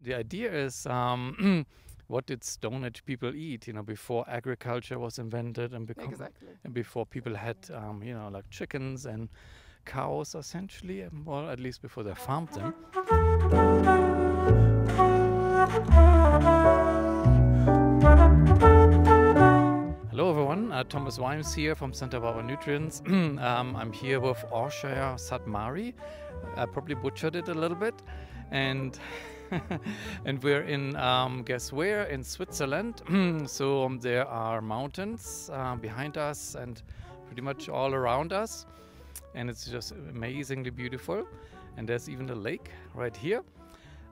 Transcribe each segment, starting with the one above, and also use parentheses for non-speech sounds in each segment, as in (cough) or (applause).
The idea is um, (clears throat) what did Stone Age people eat? You know, before agriculture was invented and, become, Exactly. and before people had, um, you know, like chickens and cows, essentially. um, Well, at least before they farmed them. Hello, everyone. Uh, Thomas Weimbs here from Santa Barbara Nutrients. (clears throat) um, I'm here with Orsolya Szathmari. I probably butchered it a little bit, and (laughs) and we're in um, guess where in Switzerland. (clears throat) so um, there are mountains uh, behind us and pretty much all around us, and it's just amazingly beautiful. And there's even a lake right here.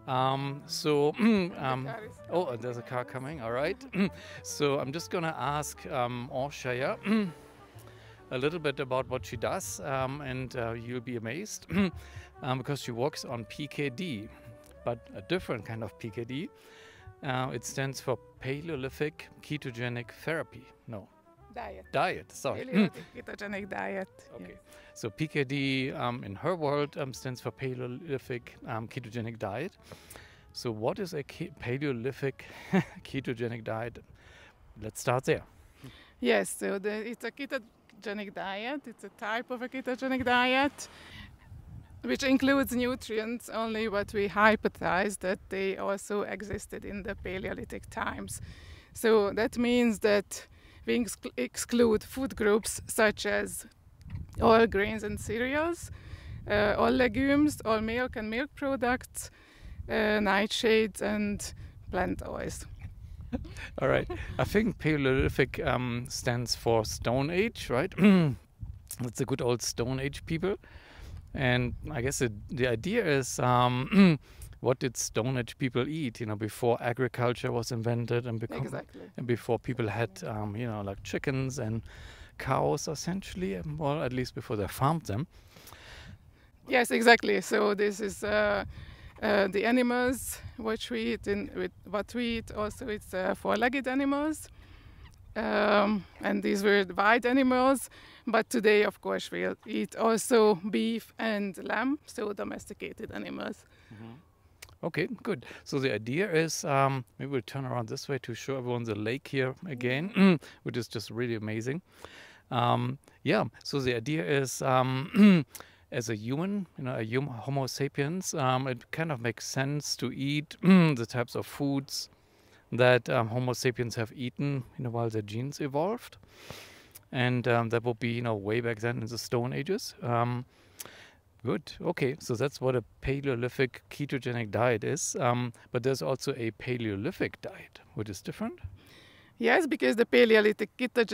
Um, so (clears throat) um, Oh, there's a car coming. All right. (clears throat) so I'm just gonna ask um, Orsolya a little bit about what she does, um, and uh, you'll be amazed um, because she works on PKD, but a different kind of PKD. Uh, it stands for Paleolithic Ketogenic Therapy. No, Diet. diet. Sorry. Paleolithic (laughs) ketogenic diet. Okay. yes. So PKD um, in her world um, stands for Paleolithic um, Ketogenic Diet. So what is a ke- Paleolithic (laughs) ketogenic diet? Let's start there. Yes, so the, it's a ketogenic diet. It's a type of a ketogenic diet which includes nutrients only what we hypothesize that they also existed in the Paleolithic times. So that means that we excl- exclude food groups such as all grains and cereals, uh, all legumes, all milk and milk products, uh, nightshades, and plant oils. (laughs) All right. I think Paleolithic um, stands for Stone Age, right? (clears throat) That's the good old Stone Age people. And I guess it, the idea is um, (clears throat) what did Stone Age people eat? You know, before agriculture was invented and become, Exactly. and before people had um, you know like chickens and cows essentially um, well at least before they farmed them Yes, exactly. So this is uh, uh, the animals which we eat in with what we eat. Also, it's uh, four-legged animals, um, and these were wild animals. But today, of course, we eat also beef and lamb, so domesticated animals. okay good so the idea is um, maybe we'll turn around this way to show everyone the lake here again (clears throat) which is just really amazing um, yeah so the idea is um, (clears throat) as a human you know a hum- homo sapiens um, it kind of makes sense to eat (clears throat) the types of foods that um, homo sapiens have eaten you know while their genes evolved and um, that would be you know way back then in the stone ages um, Good. Okay, so that's what a Paleolithic ketogenic diet is. Um, but there's also a Paleolithic diet, which is different. Yes, because the Paleolithic,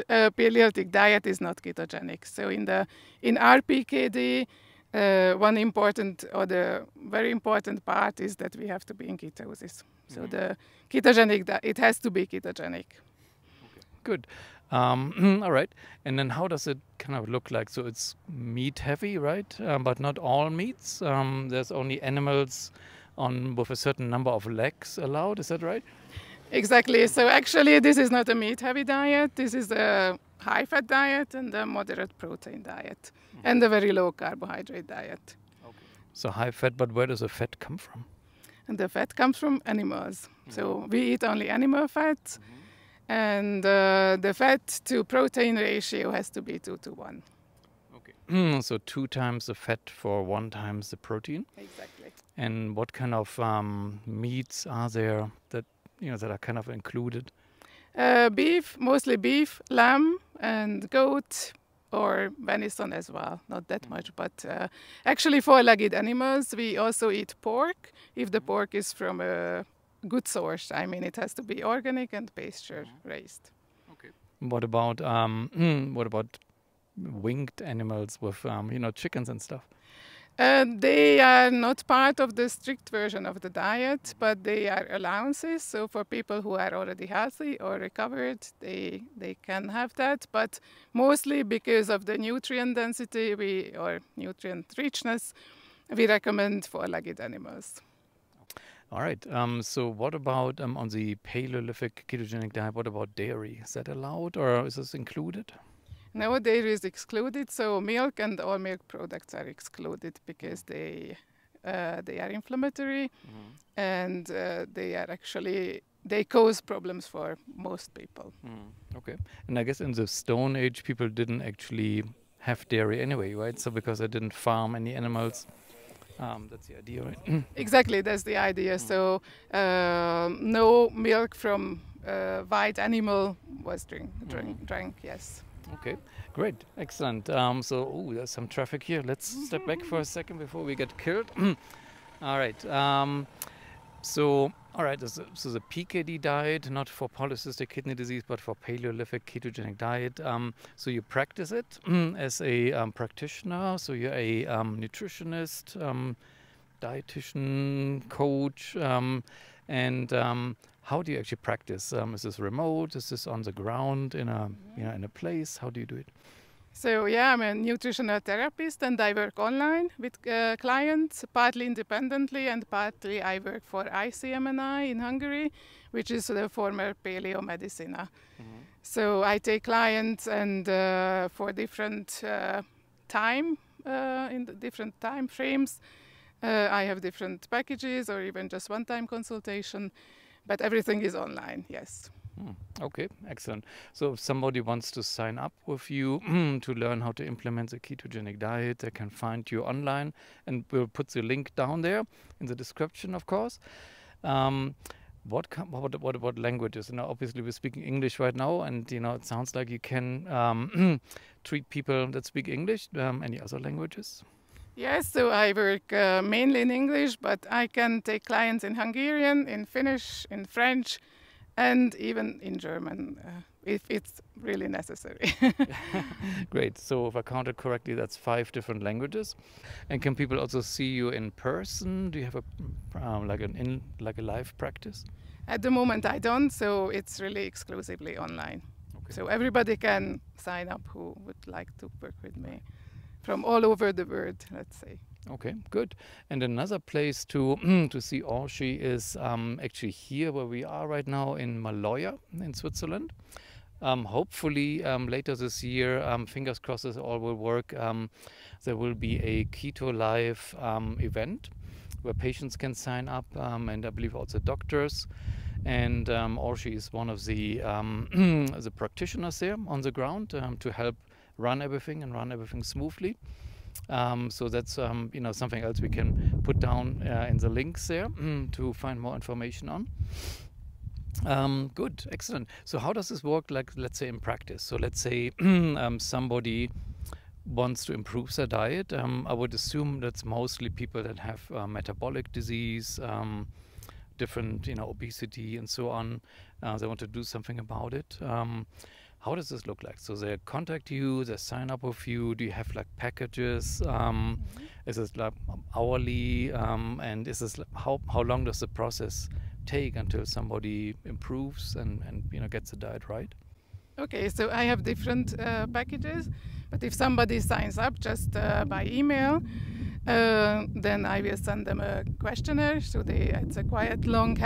uh, Paleolithic diet is not ketogenic. So in the in RPKD, uh, one important or the very important part is that we have to be in ketosis. So the ketogenic it has to be ketogenic. Good. Um, (clears throat) all right. And then how does it kind of look like? So it's meat heavy, right? Um, but not all meats. Um, there's only animals on with a certain number of legs allowed. Is that right? Exactly. So actually, this is not a meat-heavy diet. This is a high-fat diet and a moderate protein diet, and a very low carbohydrate diet. Okay. So high fat, but where does the fat come from? And the fat comes from animals. So we eat only animal fat, and uh, the fat to protein ratio has to be two to one. Okay. (clears throat) so two times the fat for one times the protein. Exactly. And what kind of um, meats are there that you know that are kind of included? Uh, beef, mostly beef, lamb, and goat or venison as well. Not that much, but uh, actually, four-legged animals. We also eat pork if the pork is from a good source. I mean, it has to be organic and pasture raised. Okay. What about um, (clears throat) what about winged animals with um, you know chickens and stuff? Uh, they are not part of the strict version of the diet, but they are allowances. So for people who are already healthy or recovered, they they can have that. But mostly because of the nutrient density we or nutrient richness, we recommend for legged animals. All right. Um, so what about um, on the Paleolithic ketogenic diet? What about dairy? Is that allowed or is this included? No, dairy is excluded, so milk and all milk products are excluded because they uh, they are inflammatory, and uh, they are actually they cause problems for most people. Mm, okay. And I guess in the Stone Age, people didn't actually have dairy anyway, right? So because they didn't farm any animals. Um, that's the idea, right? (clears throat) exactly, that's the idea. So um, no milk from uh, white animal was drink, drink, drank. Yes. Okay, great, excellent. Um, so, oh, there's some traffic here. Let's step back for a second before we get killed. (clears throat) All right. Um, so, all right. So, so the PKD diet, not for polycystic kidney disease, but for Paleolithic ketogenic diet. Um, so you practice it (clears throat) as a um, practitioner. So you're a um, nutritionist, um, dietitian, coach, um, and how do you actually practice? Um, is this remote? Is this on the ground in a you know in a place? How do you do it? So yeah, I'm a nutritional therapist and I work online with uh, clients, partly independently and partly I work for ICMNI in Hungary, which is the former Paleo Medicina. Mm-hmm. So I take clients and uh, for different uh, time uh, in different time frames, uh, I have different packages or even just one-time consultation but everything is online, yes. Hmm. Okay, excellent. So if somebody wants to sign up with you (clears throat) to learn how to implement the ketogenic diet, they can find you online, and we'll put the link down there in the description, of course. Um, what, what what what languages? Know, obviously we're speaking English right now, and you know it sounds like you can um, (clears throat) treat people that speak English. Um, any other languages? Yes, so I work uh, mainly in English, but I can take clients in Hungarian, in Finnish, in French, and even in German uh, if it's really necessary. (laughs) (laughs) Great. So if I counted correctly, that's five different languages. And can people also see you in person? Do you have a um, like an in like a live practice? At the moment, I don't. So it's really exclusively online. Okay. So everybody can sign up who would like to work with me from all over the world, let's say. Okay, good. And another place to (clears throat) to see Orshi is um, actually here where we are right now in Maloja in Switzerland. Um, hopefully um, later this year, um, fingers crossed, this all will work. Um, there will be a Keto Live um, event where patients can sign up, and I believe also doctors. And Orshi is one of the (clears throat) the practitioners there on the ground to help run everything and run everything smoothly. Um, so that's um, you know something else we can put down uh, in the links there (clears throat) to find more information on. Um, good, excellent. So how does this work? Like let's say in practice. So let's say (clears throat) um, somebody wants to improve their diet. Um, I would assume that's mostly people that have uh, metabolic disease, um, different you know obesity and so on. Uh, they want to do something about it how does this look like? So they contact you, they sign up with you. Do you have like packages? Um, mm-hmm. Is it like hourly? Um, and is this how how long does the process take until somebody improves and and you know gets the diet right? Okay, so I have different uh, packages, but if somebody signs up just uh, by email. Uh, then I will send them a questionnaire. So they, it's a quite long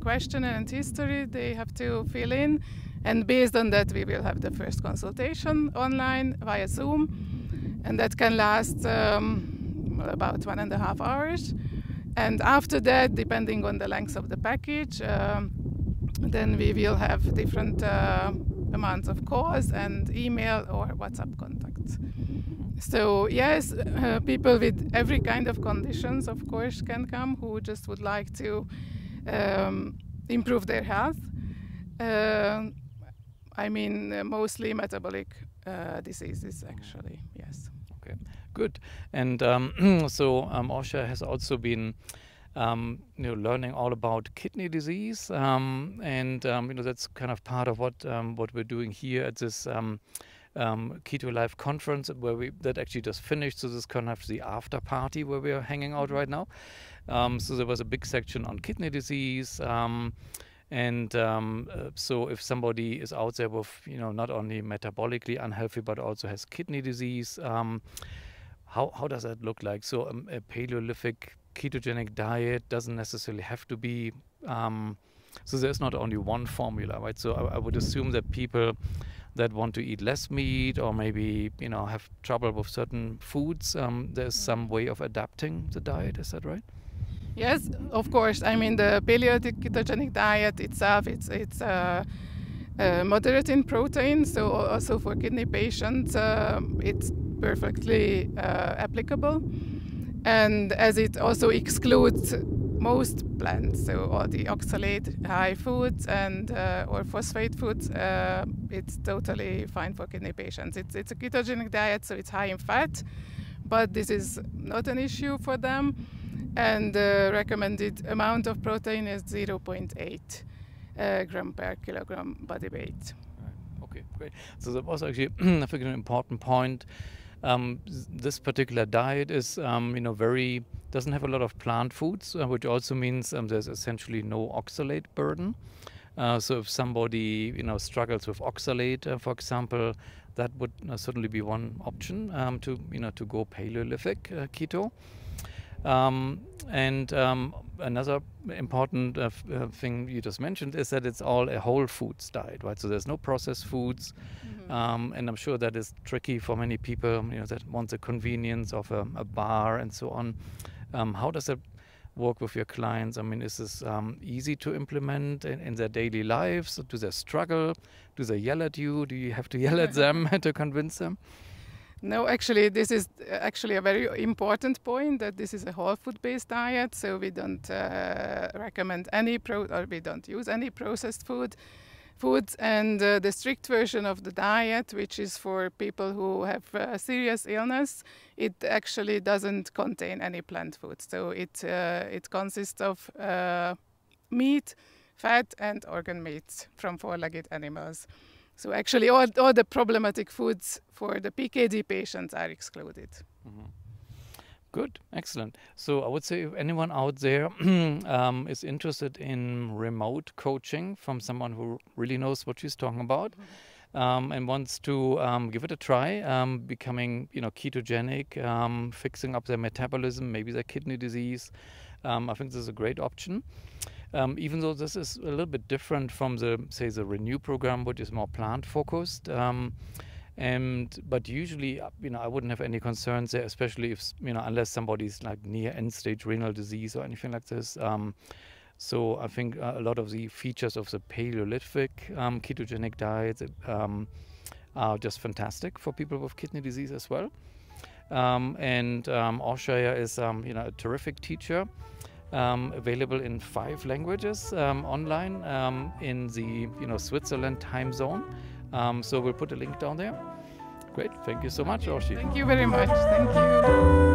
questionnaire and history they have to fill in and based on that, we will have the first consultation online via Zoom, and that can last um, about one and a half hours. And after that, depending on the length of the package, um, then we will have different uh, amounts of calls and email or WhatsApp contacts. So yes, uh, people with every kind of conditions, of course, can come who just would like to um, improve their health. Uh, I mean, uh, mostly metabolic uh, diseases, actually, yes. Okay, good. And um, (clears throat) so um, Osha has also been. Um, you know, learning all about kidney disease, um, and um, you know that's kind of part of what um, what we're doing here at this um, um, Keto Live conference, where we that actually just finished. So this is kind of the after party where we are hanging out mm-hmm. right now. so there was a big section on kidney disease. And um, uh, so, if somebody is out there with, you know, not only metabolically unhealthy but also has kidney disease, um, how how does that look like? So, um, a Paleolithic ketogenic diet doesn't necessarily have to be. Um, so there's not only one formula, right? So I, I, would assume that people that want to eat less meat or maybe you know have trouble with certain foods, um, there's some way of adapting the diet. Is that right? Yes, of course. I mean, the paleolithic ketogenic diet itself, it's it's uh, uh, moderate in protein, so also for kidney patients, uh, it's perfectly uh, applicable. And as it also excludes most plants, so all the oxalate high foods and uh, or phosphate foods, uh, it's totally fine for kidney patients. It's it's a ketogenic diet, so it's high in fat, but this is not an issue for them. And the recommended amount of protein is 0.8 uh, gram per kilogram body weight. Okay, great. So that was actually, (clears throat) I think, an important point. Um, this particular diet is, um, you know, very doesn't have a lot of plant foods, uh, which also means um, there's essentially no oxalate burden. Uh, so if somebody, you know, struggles with oxalate, uh, for example, that would uh, certainly be one option um, to, you know, to go Paleolithic uh, keto. Um, and um, another important uh, uh, thing you just mentioned is that it's all a whole foods diet, right? So there's no processed foods, mm-hmm. um, and I'm sure that is tricky for many people, you know, that want the convenience of a, a bar and so on. Um, how does that work with your clients? I mean, is this um, easy to implement in, in, their daily lives? Do they struggle? Do they yell at you? Do you have to (laughs) yell at them (laughs) to convince them? No, actually, this is actually a very important point that this is a whole food-based diet. So we don't uh, recommend any pro or we don't use any processed food foods. And uh, the strict version of the diet, which is for people who have uh, serious illness, it actually doesn't contain any plant foods. So it uh, it consists of uh, meat, fat, and organ meats from four-legged animals. So actually, all, all the problematic foods for the PKD patients are excluded. Mm-hmm. Good, excellent. So I would say if anyone out there (clears throat) um, is interested in remote coaching from someone who really knows what she's talking about. Mm-hmm. Um, and wants to um, give it a try, um, becoming you know ketogenic, um, fixing up their metabolism, maybe their kidney disease. Um, I think this is a great option. Um, even though this is a little bit different from the say the renew program which is more plant focused um, and but usually uh, you know i wouldn't have any concerns there especially if you know unless somebody's like near end stage renal disease or anything like this um, so i think uh, a lot of the features of the paleolithic um, ketogenic diet um, are just fantastic for people with kidney disease as well. Um, and um, is um, you know a terrific teacher um, available in five languages um, online um, in the you know Switzerland time zone. Um, so we'll put a link down there. Great, thank you so much, Orshi. Thank you very much. Thank you.